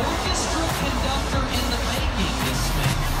orchestra conductor in the making, this man.